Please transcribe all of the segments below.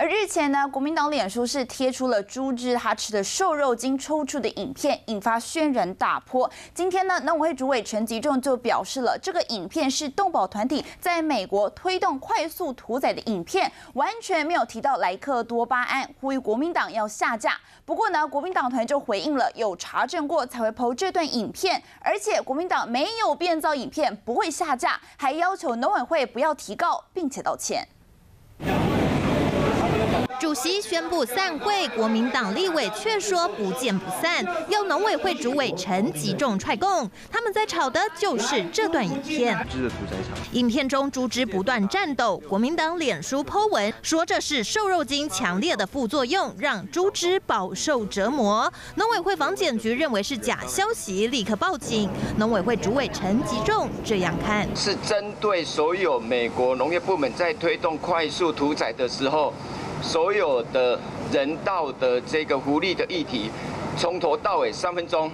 而日前呢，国民党脸书是贴出了猪只他吃的瘦肉精抽搐的影片，引发轩然大波。今天呢，农委会主委陈吉仲就表示了，这个影片是动保团体在美国推动快速屠宰的影片，完全没有提到莱克多巴胺，呼吁国民党要下架。不过呢，国民党团就回应了，有查证过才会抛这段影片，而且国民党没有变造影片，不会下架，还要求农委会不要提告，并且道歉。主席宣布散会，国民党立委却说不见不散，要农委会主委陈吉仲踹供。他们在吵的就是这段影片。影片中猪只不断战斗，国民党脸书剖文说这是瘦肉精强烈的副作用，让猪只饱受折磨。农委会防检局认为是假消息，立刻报警。农委会主委陈吉仲这样看：是针对所有美国农业部门在推动快速屠宰的时候。所有的人道的这个福利的议题，从头到尾三分钟，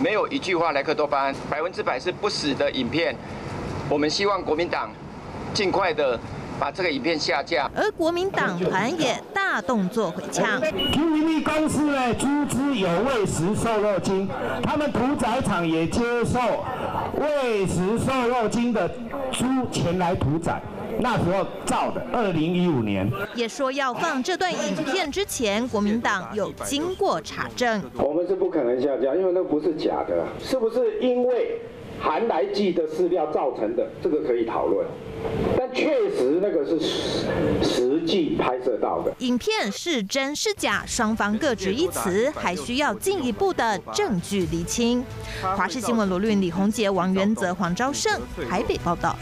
没有一句话莱克多巴胺，百分之百是不死的影片。我们希望国民党尽快的把这个影片下架。而国民党团也大动作回呛。平民利公司呢，猪只有喂食瘦肉精，他们屠宰场也接受喂食瘦肉精的猪前来屠宰。那时候造的，二零一五年也说要放这段影片之前，国民党有经过查证。我们是不可能下架，因为那不是假的，是不是因为含来剂的饲料造成的？这个可以讨论，但确实那个是实际拍摄到的。影片是真是假，双方各执一词，还需要进一步的证据厘清。华视新闻罗律李宏杰、王元泽、黄昭胜台北报道。